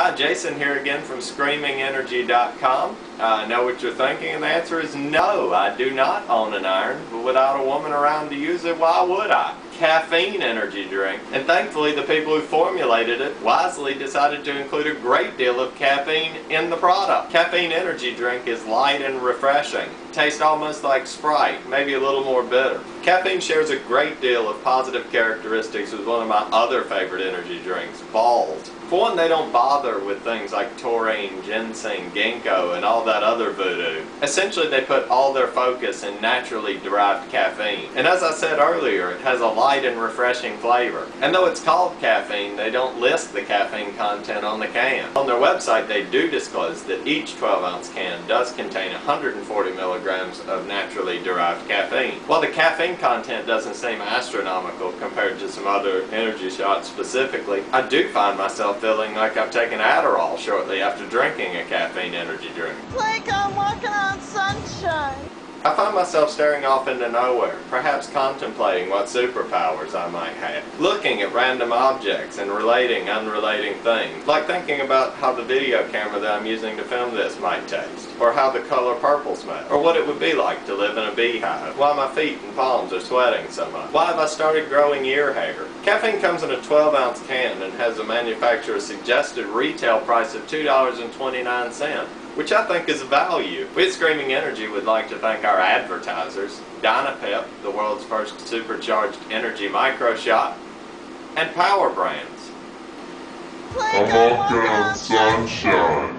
Hi, Jason here again from ScreamingEnergy.com. I know what you're thinking, and the answer is no, I do not own an iron, but without a woman around to use it, why would I? Caffeine energy drink, and thankfully the people who formulated it wisely decided to include a great deal of caffeine in the product. Caffeine energy drink is light and refreshing. Tastes almost like Sprite, maybe a little more bitter. Caffeine shares a great deal of positive characteristics with one of my other favorite energy drinks, Bald. For one, they don't bother with things like taurine, ginseng, ginkgo, and all that other voodoo. Essentially, they put all their focus in naturally derived caffeine. And as I said earlier, it has a light and refreshing flavor. And though it's called caffeine, they don't list the caffeine content on the can. On their website, they do disclose that each 12 ounce can does contain 140 milligrams of naturally derived caffeine. While the caffeine content doesn't seem astronomical compared to some other energy shots specifically, I do find myself feeling like I've taken Adderall shortly after drinking a caffeine energy drink. I find myself staring off into nowhere, perhaps contemplating what superpowers I might have. Looking at random objects and relating unrelating things, like thinking about how the video camera that I'm using to film this might taste, or how the color purple smells, or what it would be like to live in a beehive, why my feet and palms are sweating so much, why have I started growing ear hair. Caffeine comes in a 12 ounce can and has a manufacturer's suggested retail price of $2.29 which I think is a value. We at Screaming Energy would like to thank our advertisers, Dynapep, the world's first supercharged energy micro shot, and Power Brands. Like I'm walking on sunshine.